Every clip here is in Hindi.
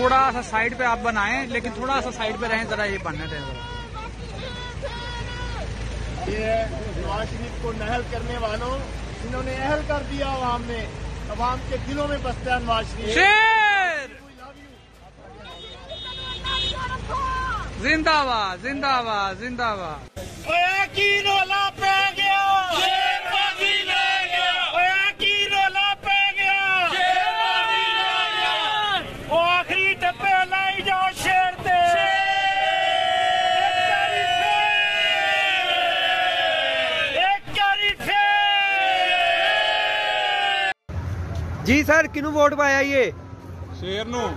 थोड़ा सा साइड पे आप बनाएँ लेकिन थोड़ा सा साइड पे रहें जरा ये बनने दें जरा। ये है नवाज़ शरीफ को नहल करने वालों इन्होंने अहल कर दिया आवाम में अवाम के दिलों में बसता है नवाज़ शरीफ जिंदाबाद जिंदाबाद जिंदाबाद ਜੀ ਸਰ ਕਿਹਨੂੰ ਵੋਟ ਪਾਇਆ ਜੀ ਇਹ ਸ਼ੇਰ ਨੂੰ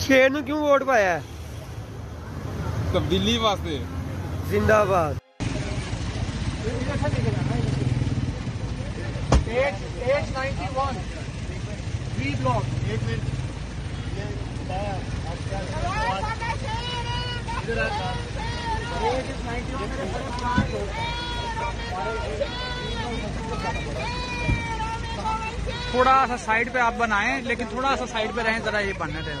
ਸ਼ੇਰ ਨੂੰ ਕਿਉਂ ਵੋਟ ਪਾਇਆ ਹੈ? ਤਬਦੀਲੀ ਵਾਸਤੇ ਜ਼ਿੰਦਾਬਾਦ Age, age 91. B block. एक मिनट इधर आ Age is 91 मेरे बड़े प्लांट हो थोड़ा सा साइड पे आप बनाएँ लेकिन थोड़ा सा साइड पे रहें जरा ये बनने दें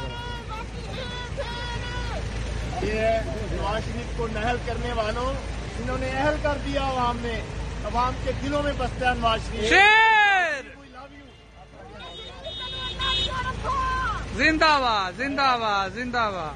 ये नवाज़ शरीफ को नहल करने वालों इन्होंने अहल कर दिया आवाम में अवाम के दिलों में बसता हैं नवाज़ शरीफ. जिंदाबाद जिंदाबाद जिंदाबाद।